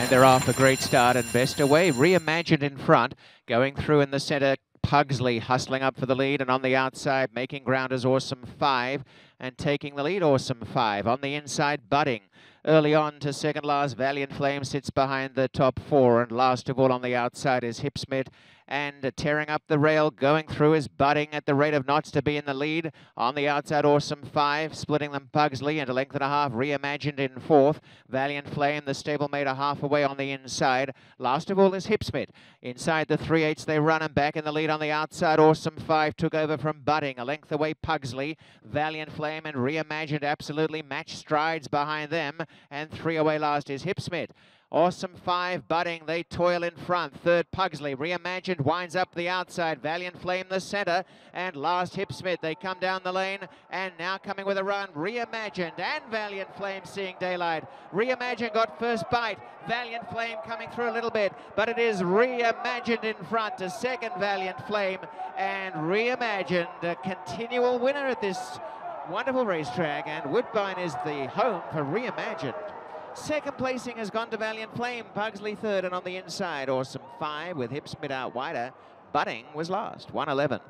And they're off a great start and best away. Reimagined in front, going through in the centre. Pugsley hustling up for the lead and on the outside making ground as Awesome 5 and taking the lead Awesome 5. On the inside Budding early on to second last Valiant Flame sits behind the top four and last of all on the outside is Hipsmith and tearing up the rail, going through is Budding at the rate of knots to be in the lead. On the outside, Awesome Five, splitting them Pugsley into length and a half, reimagined in fourth. Valiant Flame, the stablemate, a half away on the inside. Last of all is Hipsmith. Inside the three eights, they run and back in the lead on the outside. Awesome Five took over from Budding, a length away Pugsley. Valiant Flame and reimagined absolutely match strides behind them. And three away last is Hipsmith. Awesome five, Budding, they toil in front. Third, Pugsley, reimagined, winds up the outside. Valiant Flame, the centre. And last, Hipsmith, they come down the lane. And now coming with a run, reimagined and Valiant Flame seeing daylight. Reimagined got first bite. Valiant Flame coming through a little bit, but it is reimagined in front to second Valiant Flame. And reimagined, a continual winner at this wonderful racetrack. And Woodbine is the home for reimagined. Second placing has gone to Valiant Flame. Pugsley third and on the inside, Awesome five with Hipsmith out wider. Budding was last, 111.